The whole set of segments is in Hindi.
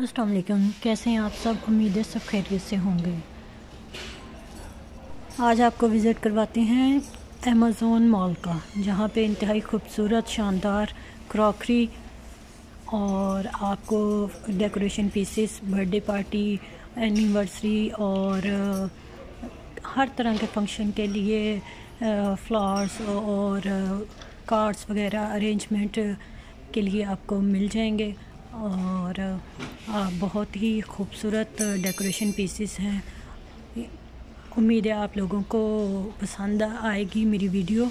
असलम कैसे हैं आप सब? उम्मीद है सब खैरियत से होंगे। आज आपको विज़िट करवाते हैं अमेज़ोन मॉल का, जहाँ पे इंतहाई खूबसूरत, शानदार क्रॉकरी और आपको decoration pieces birthday party anniversary और हर तरह के फ़ंक्शन के लिए फ्लावर्स और कार्ड्स वगैरह अरेंजमेंट के लिए आपको मिल जाएँगे। और बहुत ही खूबसूरत डेकोरेशन पीसेस हैं। उम्मीद है आप लोगों को पसंद आएगी मेरी वीडियो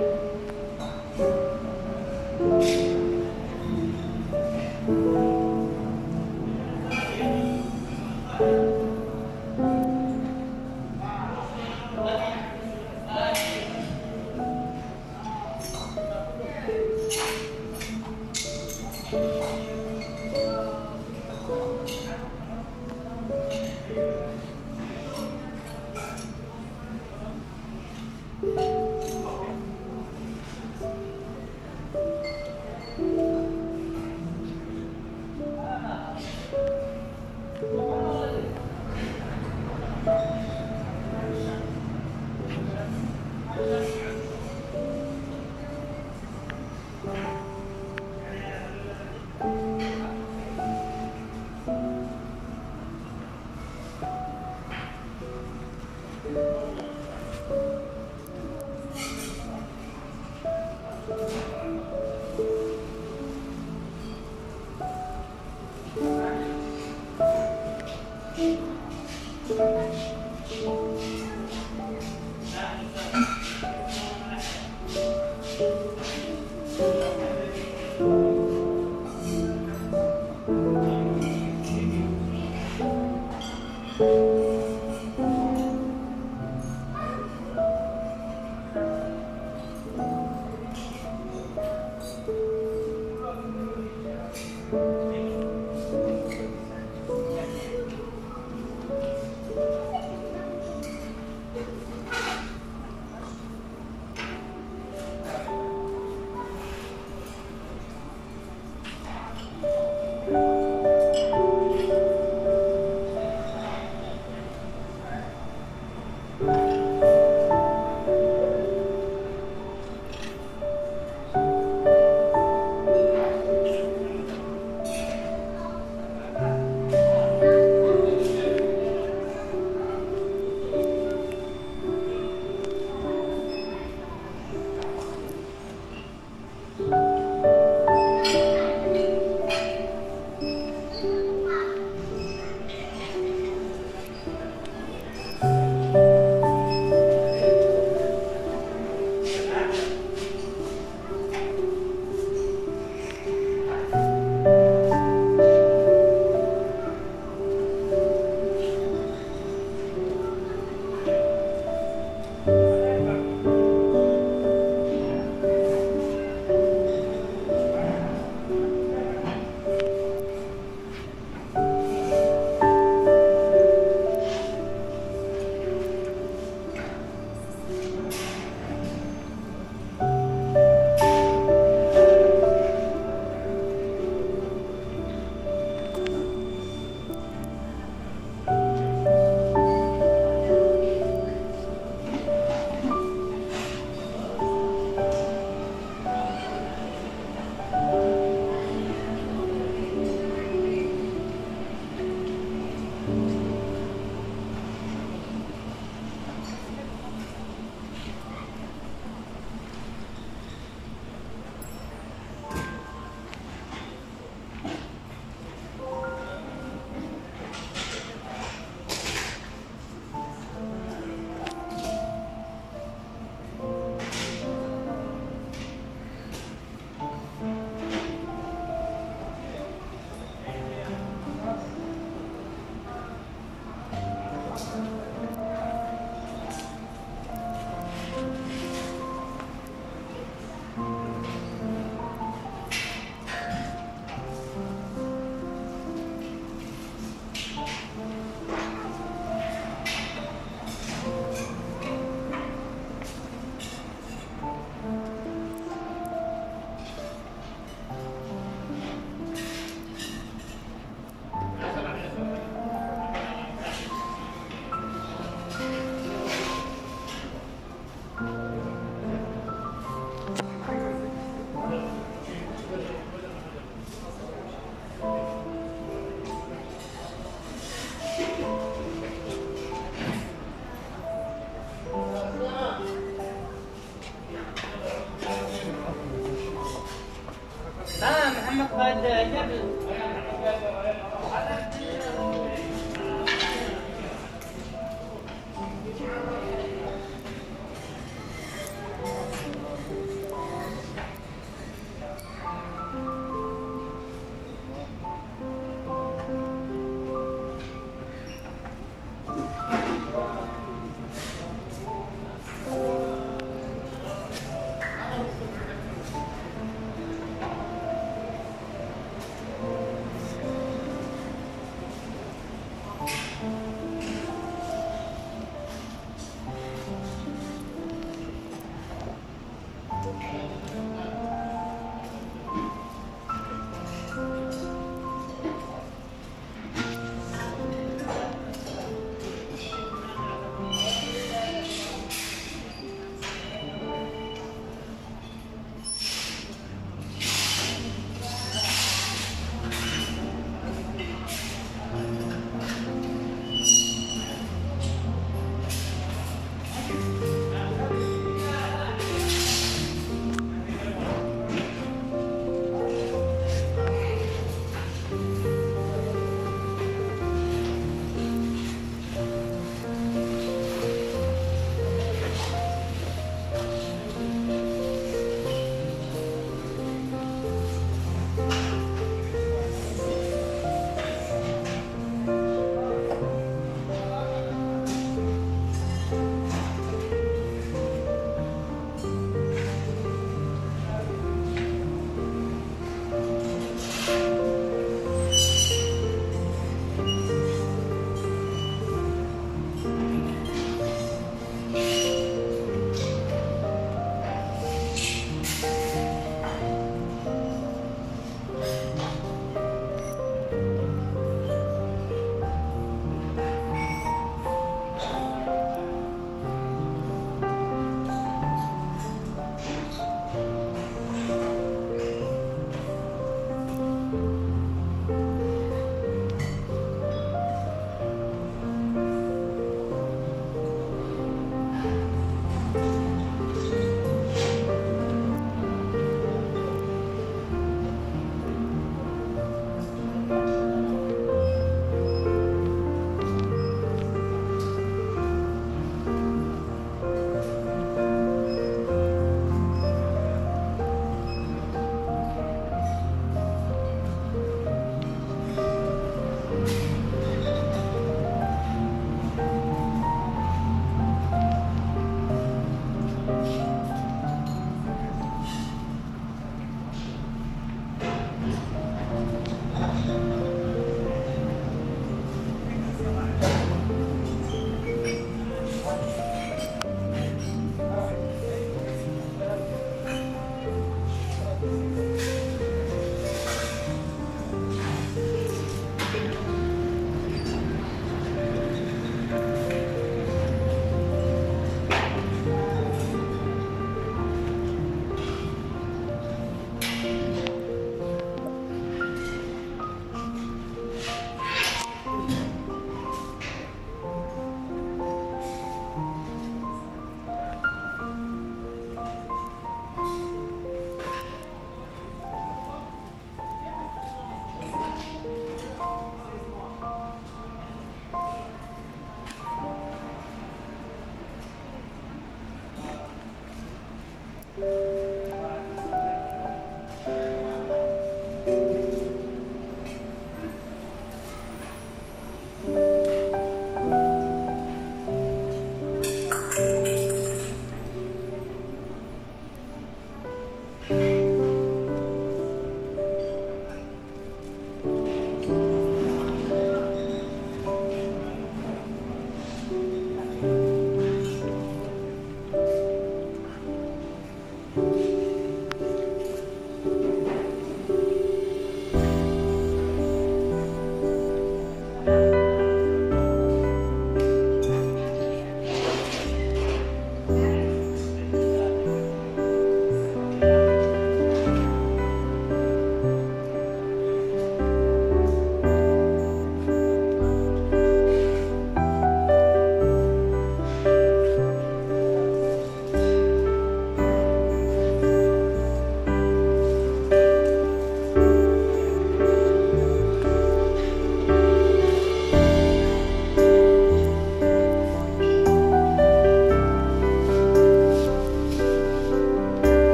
了。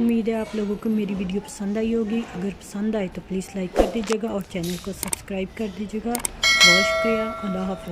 उम्मीद है आप लोगों को मेरी वीडियो पसंद आई होगी। अगर पसंद आए तो प्लीज़ लाइक कर दीजिएगा और चैनल को सब्सक्राइब कर दीजिएगा। बहुत शुक्रिया। अल्लाह हाफ़